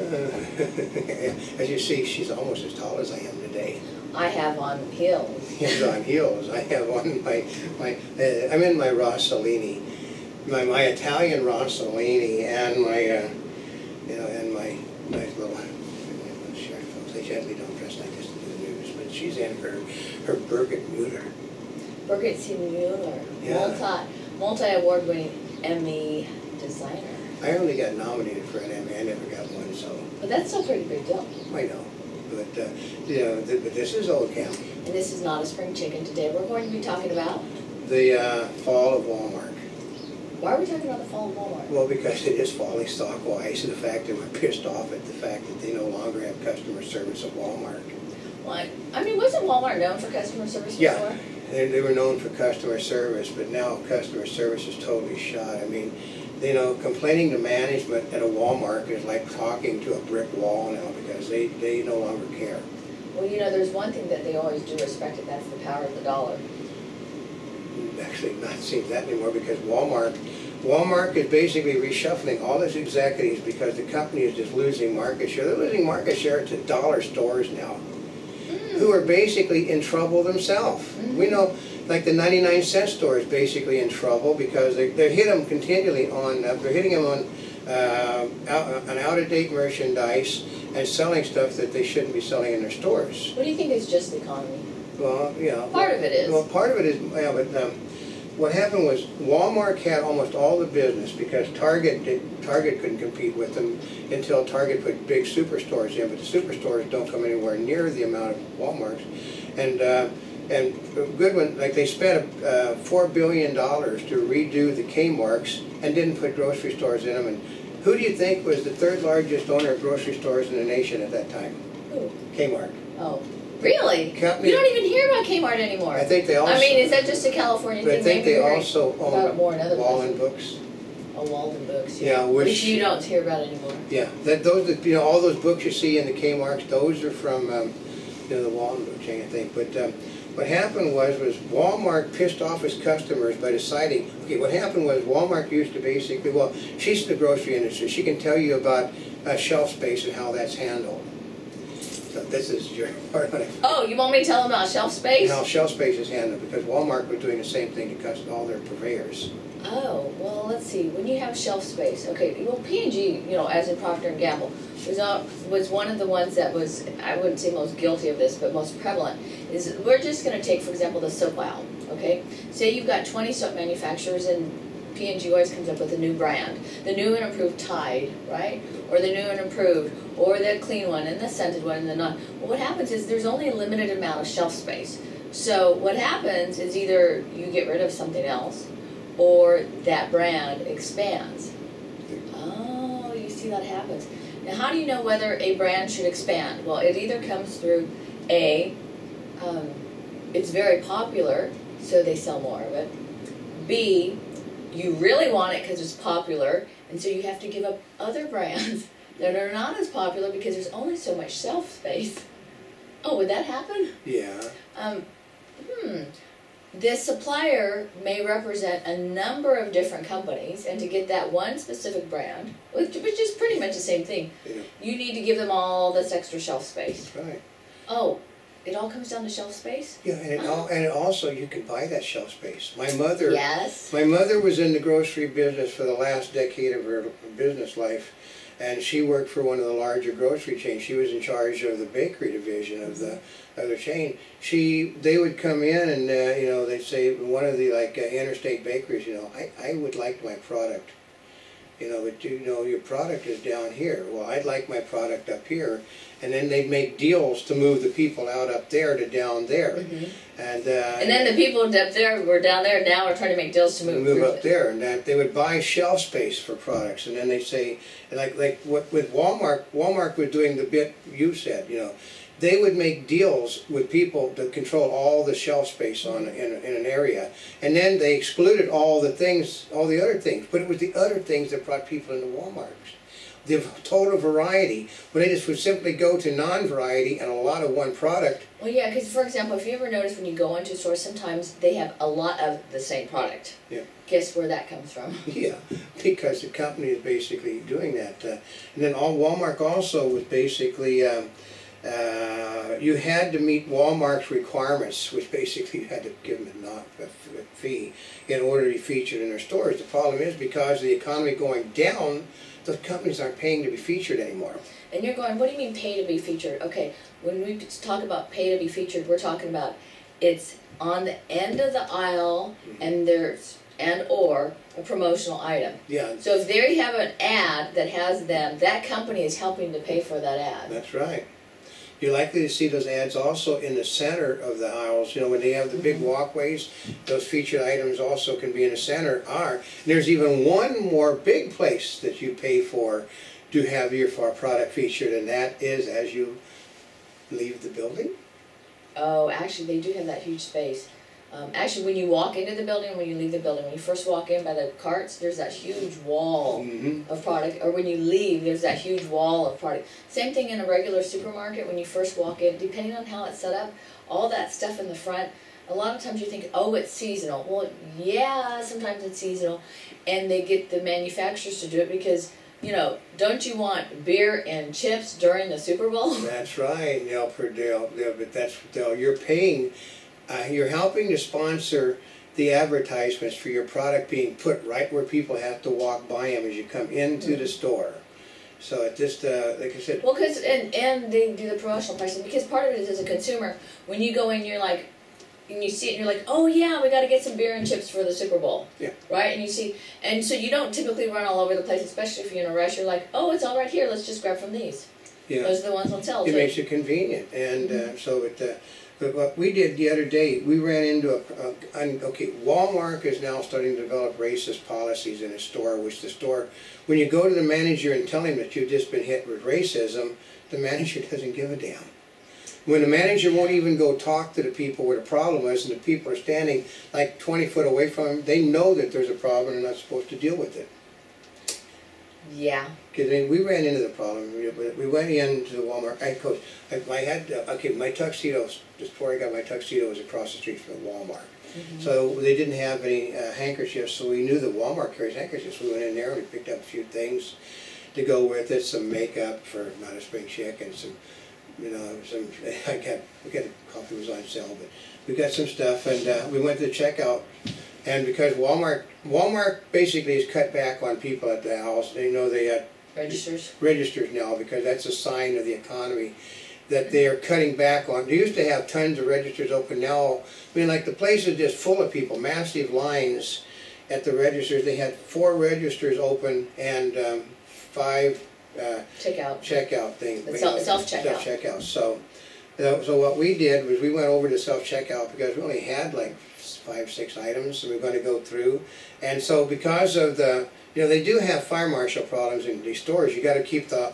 Uh, as you see, she's almost as tall as I am today. I have on heels. He's on heels. I have on my, my uh, I'm in my Rossellini, my, my Italian Rossellini and my, uh, you know, and my nice little, shirt. folks, they generally don't dress like this in the news, but she's in her, her Birgit Muller. Birgit C. Mueller, Yeah. multi, multi-award winning Emmy designer. I only got nominated for an Emmy, I never got one, so But that's still a pretty big deal. I know. But, uh, you know, th but this is Oldecam, And this is not a spring chicken today. We're going to be talking about, the uh, fall of Walmart. why are we talking about the fall of Walmart? Well, because it is falling stock-wise, and the fact that we're pissed off at the fact that they no longer have customer service at Walmart. Well, I, I mean, wasn't Walmart known for customer service Yeah. before? They, they were known for customer service, but now customer service is totally shot. I mean, you know, complaining to management at a Walmart is like talking to a brick wall now because they, they no longer care. Well, you know, there's one thing that they always do respect, and that's the power of the dollar. Actually, not seeing that anymore because Walmart, Walmart is basically reshuffling all its executives because the company is just losing market share. They're losing market share to dollar stores now. who hmm. are basically in trouble themselves. We hmm. know, like the 99 cent store is basically in trouble because they, they hit them continually on, uh, they're hitting them on uh, out, on out-of-date merchandise and selling stuff that they shouldn't be selling in their stores. What do you think is just the economy? Well, yeah. Part of it is. Well, part of it is, yeah, but um, what happened was Walmart had almost all the business because Target did, Target couldn't compete with them until Target put big superstores in, but the superstores don't come anywhere near the amount of Walmarts. And uh, and Goodwin, like they spent uh, four billion dollars to redo the Kmarts and didn't put grocery stores in them. And who do you think was the third largest owner of grocery stores in the nation at that time? Who? Kmart. Oh, really? Company- You don't even hear about Kmart anymore. I think they also. I mean, is that just a California thing? I think they also about it more in other own Wallen Books. Oh, Walden Books, Yeah, yeah. which- you don't hear about anymore. Yeah, that, those, that, you know, all those books you see in the Kmart's, those are from, um, you know, the Wallen Book chain, I think. But, um, what happened was, was Walmart pissed off its customers by deciding, okay, what happened was Walmart used to basically, well, she's in the grocery industry, she can tell you about, uh, shelf space and how that's handled. So this is your part of it. Oh, you want me to tell them about shelf space? How shelf space is handled, because Walmart was doing the same thing to all their purveyors. Oh, well, let's see. When you have shelf space, okay, well, P and G, you know, as in Procter and Gamble, was not, was one of the ones that was, I wouldn't say most guilty of this, but most prevalent. Is we're just going to take, for example, the soap aisle. Okay, say you've got 20 soap manufacturers and P and G always comes up with a new brand, the new and improved Tide, right? Or the new and improved, or the clean one and the scented one and the non. Well, what happens is there's only a limited amount of shelf space. So what happens is either you get rid of something else, or that brand expands. Oh, you see that happens. Now, how do you know whether a brand should expand? Well, it either comes through A, um, it's very popular, so they sell more of it. B, you really want it because it's popular, and so you have to give up other brands that are not as popular because there's only so much shelf space. Oh, would that happen? Yeah. Um, hmm. This supplier may represent a number of different companies, and to get that one specific brand, which, which is pretty much the same thing, Yeah. you need to give them all this extra shelf space. Right. Oh, it all comes down to shelf space? Yeah, and it, al- and it also, you can buy that shelf space. My mother, Yes. my mother was in the grocery business for the last decade of her business life, and she worked for one of the larger grocery chains. She was in charge of the bakery division of the of the chain. She, they would come in and uh, you know they'd say one of the like uh, interstate bakeries, you know, I I would like my product. You know, but you know your product is down here. Well, I'd like my product up here, and then they'd make deals to move the people out up there to down there, Mhm. and uh, And then the people up there were down there now are trying to make deals to move. move up there, and that they would buy shelf space for products, and then they say, like like what with Walmart, Walmart was doing the bit you said, you know, they would make deals with people to control all the shelf space on in, in an area, and then they excluded all the things, all the other things, but it was the other things that brought people into Walmart's. The total variety, when they just would simply go to non-variety and a lot of one product, Well, yeah, because for example, if you ever notice when you go into a store, sometimes they have a lot of the same product. Yeah. Guess where that comes from? yeah, because the company is basically doing that. Uh, and then all Walmart also was basically, um, uh, you had to meet Walmart's requirements, which basically you had to give them a, not, a f- a fee in order to be featured in their stores. The problem is because of the economy going down, the companies aren't paying to be featured anymore. And you're going, what do you mean pay to be featured? Okay, when we talk about pay to be featured, we're talking about it's on the end of the aisle and there's and or a promotional item. Yeah, So if there you have an ad that has them, that company is helping to pay for that ad. That's right. You're likely to see those ads also in the center of the aisles, you know, when they have the big mm-hmm. walkways, those featured items also can be in the center are. There's even one more big place that you pay for to have your product featured, and that is as you leave the building. Oh, actually, they do have that huge space. Um, actually, when you walk into the building, when you leave the building, when you first walk in by the carts, there's that huge wall Mm-hmm. of product, or when you leave, there's that huge wall of product. Same thing in a regular supermarket, when you first walk in, depending on how it's set up, all that stuff in the front, a lot of times you think, oh, it's seasonal. Well, yeah, sometimes it's seasonal, and they get the manufacturers to do it because, you know, don't you want beer and chips during the Super Bowl? That's right, yeah, but that's, you're paying, uh, you're helping to sponsor the advertisements for your product being put right where people have to walk by them as you come into the store. So it just, uh, like I said, Well, because and and they do the promotional pricing because part of it is as a consumer when you go in, you're like, and you see it, and you're like, oh yeah, we got to get some beer and chips for the Super Bowl. Yeah. Right, and you see, and so you don't typically run all over the place, especially if you're in a rush. You're like, oh, it's all right here. Let's just grab from these. yeah, Those are the ones on sale. it too. makes it convenient, and, uh, so it, uh, but what we did the other day, we ran into a, a, okay, Walmart is now starting to develop racist policies in a store, which the store, when you go to the manager and tell him that you've just been hit with racism, the manager doesn't give a damn. When the manager won't even go talk to the people where the problem is, and the people are standing like twenty foot away from him, they know that there's a problem and they're not supposed to deal with it. Yeah. Because we ran into the problem, we we went into the Walmart, I coach, I, I had, uh, okay, my tuxedo, just before I got my tuxedo was across the street from the Walmart. So they didn't have any uh, handkerchiefs, so we knew that Walmart carries handkerchiefs, we went in there and we picked up a few things to go with it, some makeup for not a spring chick and some, you know, some, I got, we got, coffee was on sale, but we got some stuff and, uh, we went to the checkout. And because Walmart, Walmart basically has cut back on people at the house, they know they had Registers. registers now because that's a sign of the economy that they are cutting back on. They used to have tons of registers open now. I mean, like the place is just full of people, massive lines at the registers. They had four registers open and um, five uh, Check out. checkout things. Self- self-checkout. Self-checkout. So, uh, so what we did was we went over to self-checkout because we only had like five, six items and we were going to go through. And so because of the, you know, they do have fire marshal problems in these stores. You got to keep the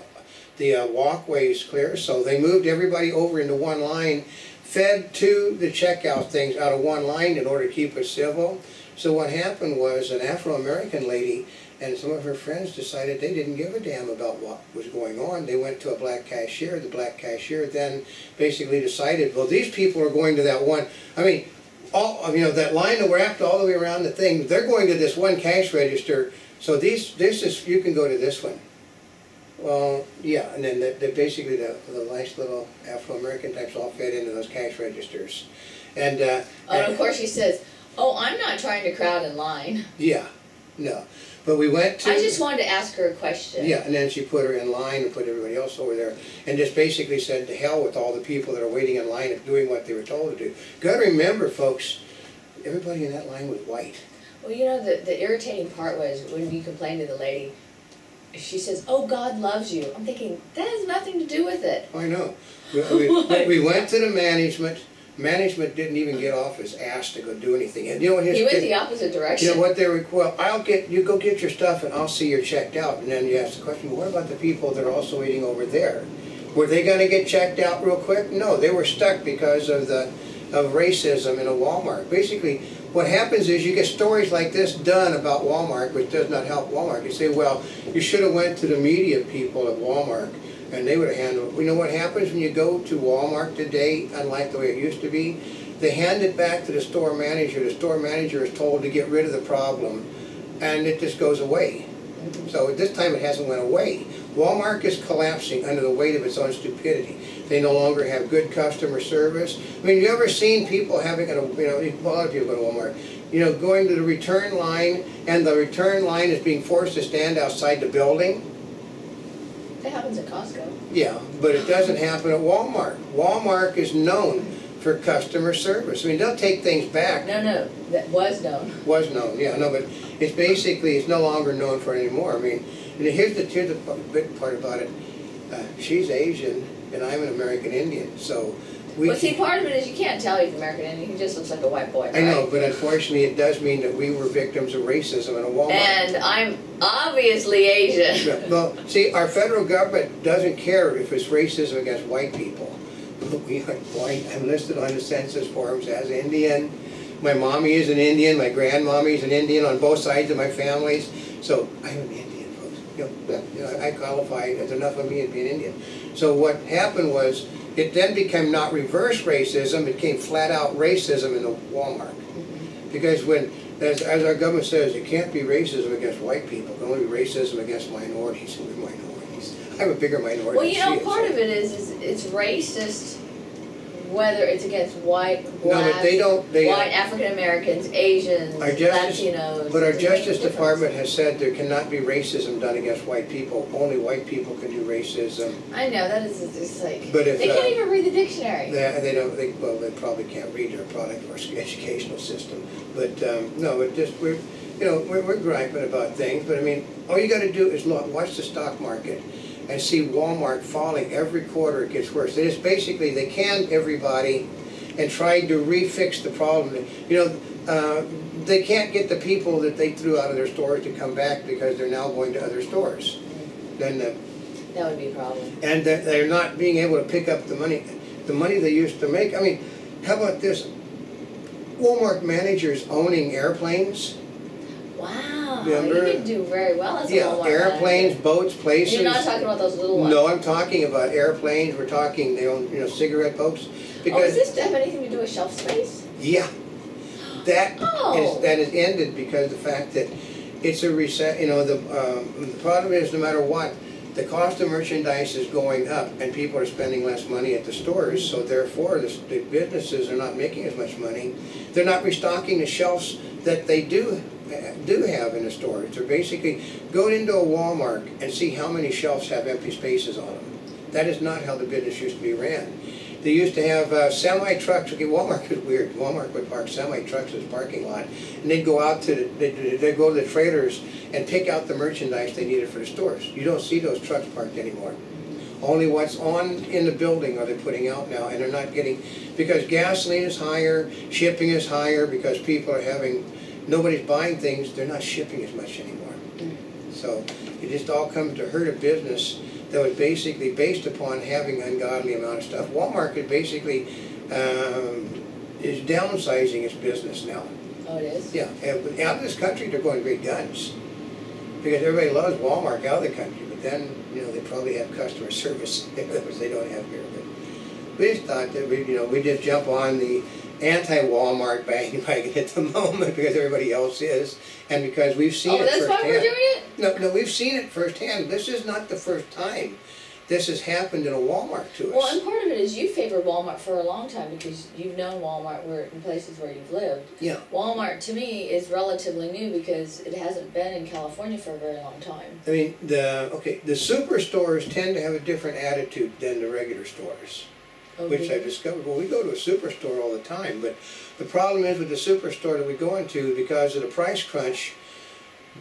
the uh, walkways clear. So they moved everybody over into one line, fed to the checkout things out of one line in order to keep it civil. So what happened was an Afro-American lady and some of her friends decided they didn't give a damn about what was going on. They went to a black cashier. The black cashier then basically decided, well, these people are going to that one. I mean, all you know that line that wrapped all the way around the thing. They're going to this one cash register. So these, this is you can go to this one. Well, yeah, and then the, the basically the, the nice little Afro-American types all fit into those cash registers, and uh, Oh, and of course she says, oh, I'm not trying to crowd in line. yeah, no, but we went to I just wanted to ask her a question. Yeah, and then she put her in line and put everybody else over there, and just basically said, to hell with all the people that are waiting in line and doing what they were told to do. Gotta remember, folks, everybody in that line was white. Well, you know, the, the irritating part was when we complained to the lady, she says, oh, God loves you. I'm thinking, that has nothing to do with it. I know. We, we, we went to the management, management didn't even get off his ass to go do anything, and you know what his. He went the opposite direction. You know what they were, well, I'll get, you go get your stuff and I'll see you're checked out, and then you ask the question, well, what about the people that are also eating over there? Were they gonna get checked out real quick? No, they were stuck because of the, of racism in a Walmart. Basically, what happens is you get stories like this done about Walmart, which does not help Walmart. You say, well, you should have went to the media people at Walmart, and they would have handled it. You know what happens when you go to Walmart today, unlike the way it used to be? They hand it back to the store manager. The store manager is told to get rid of the problem, and it just goes away. Mm-hmm. So at this time, it hasn't went away. Walmart is collapsing under the weight of its own stupidity. They no longer have good customer service. I mean, you ever seen people having, a you know, a lot of people go to Walmart, you know, going to the return line, and the return line is being forced to stand outside the building? That happens at Costco. Yeah, but it doesn't happen at Walmart. Walmart is known for customer service. I mean, they'll take things back. No, no, that was known. Was known, yeah, no, but it's basically, it's no longer known for anymore. I mean, and here's the, here's the big part about it. Uh, she's Asian and I'm an American Indian, so we. Well, see, part of it is you can't tell he's American Indian, he just looks like a white boy, I know, but unfortunately, it does mean that we were victims of racism in a Walmart. And I'm obviously Asian. Yeah, Well, see, our federal government doesn't care if it's racism against white people. We are white, I'm listed on the census forms as Indian. My mommy is an Indian, my grandmommy is an Indian on both sides of my families, so I'm an Indian. You know, you know, I qualify, there's enough of me to be an Indian. So what happened was, it then became not reverse racism, it became flat-out racism in the Walmart. Mm-hmm. Because when, as, as our government says, it can't be racism against white people, it can only be racism against minorities, and minorities. I'm a bigger minority Well, you know, part of it is, is it's racist whether it's against white, No, black, but they don't, they, white African Americans, Asians, Our justice- Latinos. but our it makes a Justice. Department has said there cannot be racism done against white people, only white people can do racism. I know, that is, just like, But if, they can't uh, even read the dictionary. They, they don't, they, well, they probably can't read their product or educational system, but, um, no, it just, we're, you know, we're, we're griping about things, but I mean, all you gotta do is look, watch the stock market and see Walmart falling every quarter, it gets worse. It is basically, they canned everybody and tried to refix the problem. You know, uh, they can't get the people that they threw out of their stores to come back because they're now going to other stores. Then the, That would be a problem. and they're, they're not being able to pick up the money, the money they used to make. I mean, how about this? Walmart managers owning airplanes, Wow, you Remember? could do very well as a yeah, Walmart airplanes, boats, places. You're not talking about those little ones. No, I'm talking about airplanes, we're talking, they own, you know, cigarette boats. Oh, does this have anything to do with shelf space? yeah, that Oh. is, that is ended because the fact that it's a reset, you know, the, um, the problem is no matter what, the cost of merchandise is going up and people are spending less money at the stores, so therefore the, the businesses are not making as much money. They're not restocking the shelves that they do, do have in the stores. They're basically, go into a Walmart and see how many shelves have empty spaces on them. That is not how the business used to be ran. They used to have uh, semi trucks. Okay, Walmart was weird. Walmart would park semi trucks in the parking lot, and they'd go out to the, they'd, they'd go to the trailers and pick out the merchandise they needed for the stores. You don't see those trucks parked anymore. Only what's on in the building are they putting out now, and they're not getting because gasoline is higher, shipping is higher because people are having nobody's buying things. They're not shipping as much anymore. So it just all comes to hurt a business that was basically based upon having ungodly amount of stuff. Walmart is basically um, is downsizing its business now. Oh, it is? Yeah, and out of this country, they're going great guns because everybody loves Walmart out of the country. But then you know they probably have customer service which they don't have here. But we just thought that we you know we just jump on the anti-Walmart bandwagon at the moment because everybody else is, and because we've seen Oh, it that's why firsthand. we're doing it? No, no, we've seen it firsthand. This is not the first time this has happened in a Walmart to us. Well, and part of it is you favored Walmart for a long time because you've known Walmart where, in places where you've lived. Yeah. Walmart, to me, is relatively new because it hasn't been in California for a very long time. I mean, the, okay, the superstores tend to have a different attitude than the regular stores, which I've discovered. Well, we go to a superstore all the time, but the problem is with the superstore that we go into, because of the price crunch,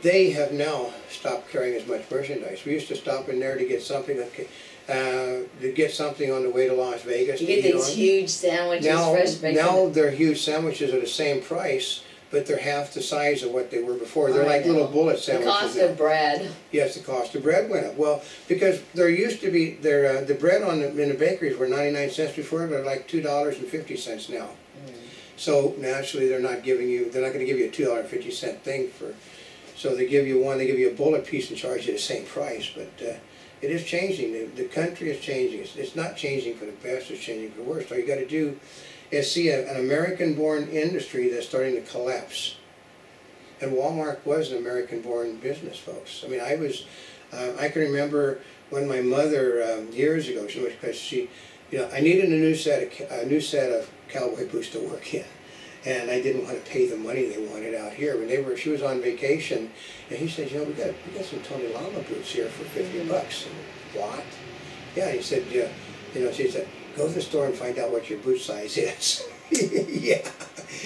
they have now stopped carrying as much merchandise. We used to stop in there to get something, okay, uh, to get something on the way to Las Vegas. You to get these on. huge sandwiches, Now, now their huge sandwiches are the same price, but they're half the size of what they were before. They're I like little know. bullet the sandwiches cost now. of bread. Yes, the cost of bread went up. Well, because there used to be, there, uh, the bread on the, in the bakeries were ninety-nine cents before, they're like two dollars and fifty cents now. Mm. So naturally, they're not giving you, they're not gonna give you a two dollar fifty cent thing for, so they give you one, they give you a bullet piece and charge you the same price, but, uh, it is changing, the, the country is changing, it's, it's not changing for the best, it's changing for the worst. All you gotta do is see a- an American-born industry that's starting to collapse. And Walmart was an American-born business, folks. I mean, I was, uh, I can remember when my mother, um, years ago, she was, because she, you know, I needed a new set of, a new set of cowboy boots to work in. And I didn't want to pay the money they wanted out here. When they were, she was on vacation, and he said, you know, we got, we got some Tony Lama boots here for fifty bucks. And, what? Yeah, he said, yeah, you know, she said, go to the store and find out what your boot size is. yeah.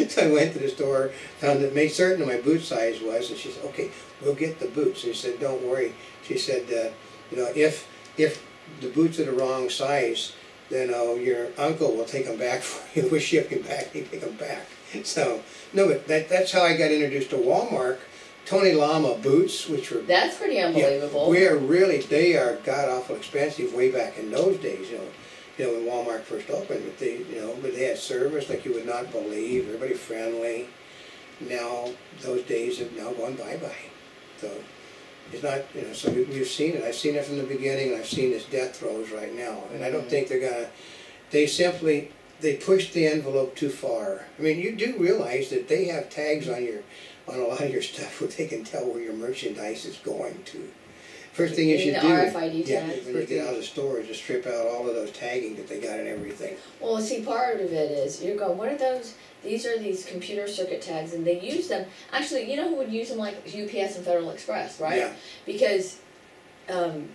So I went to the store, found it, made certain my boot size was, and she said, okay, we'll get the boots. And she said, don't worry. She said, uh, you know, if if the boots are the wrong size, then uh, your uncle will take them back for you. We'll ship you back. He take them back. So no, but that that's how I got introduced to Walmart. Tony Lama boots, which were That's pretty unbelievable. we are really, they are god awful expensive way back in those days, you know. You know, when Walmart first opened, but they, you know, but they had service like you would not believe, everybody friendly. Now, those days have now gone bye-bye. So, it's not, you know, so we- we've seen it, I've seen it from the beginning, and I've seen this death throes right now. And I don't Mhm. think they're gonna, they simply, they pushed the envelope too far. I mean, you do realize that they have tags on your, on a lot of your stuff where they can tell where your merchandise is going to. First thing you You should do. RFID yeah, tags? When you get out of the store, just strip out all of those tagging that they got and everything. Well, see, part of it is you're going, what are those? These are these computer circuit tags, and they use them. Actually, you know who would use them like UPS and Federal Express, right? Yeah. Because, um,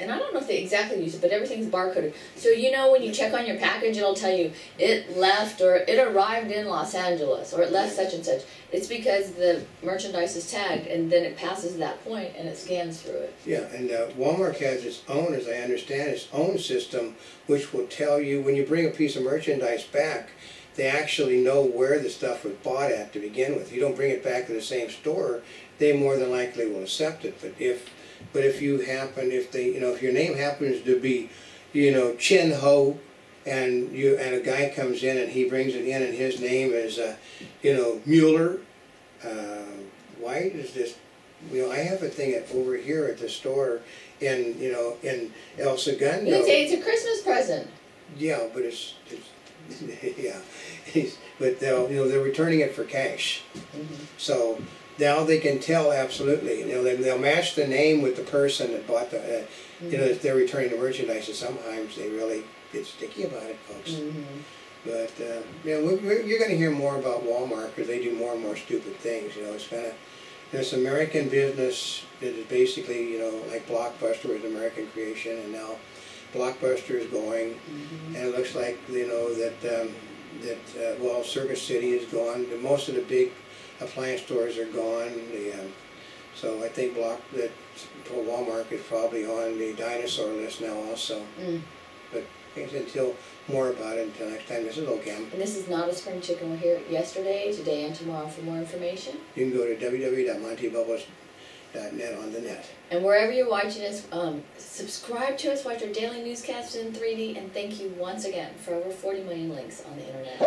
and I don't know if they exactly use it, but everything's barcoded. So you know when you check on your package, it'll tell you it left or it arrived in Los Angeles or it left such and such. It's because the merchandise is tagged, and then it passes that point and it scans through it. Yeah, and uh, Walmart has its own, as I understand, its own system, which will tell you, when you bring a piece of merchandise back, they actually know where the stuff was bought at to begin with. You don't bring it back to the same store, they more than likely will accept it. But if, but if you happen, if they, you know, if your name happens to be, you know, Chin Ho, and you, and a guy comes in and he brings it in and his name is, uh, you know, Mueller, uh, why is this, you know, I have a thing at, over here at the store in, you know, in El Segundo. You say it's a Christmas present. Yeah, but it's, it's yeah, but they'll, you know, they're returning it for cash. So now they can tell absolutely, you know, they, they'll match the name with the person that bought the, uh, you know, if they're returning the merchandise, and sometimes they really get sticky about it, folks. Mhm. But, uh, you know, we- we- you're gonna hear more about Walmart, because they do more and more stupid things, you know, it's kinda, this American business that is basically, you know, like Blockbuster was American creation, and now Blockbuster is going, Mhm. and it looks like, you know, that, um, that, uh, well, Circuit City is gone, most of the big appliance stores are gone, the, um, so I think Block, that Walmart is probably on the dinosaur list now also. Mm. But until, more about it until next time, this is Oldecam. And this is not a spring chicken. We're here yesterday, today, and tomorrow for more information. You can go to www.montebubbles.net on the net. And wherever you're watching us, um, subscribe to us, watch our daily newscasts in 3D, and thank you once again for over 40 million links on the internet.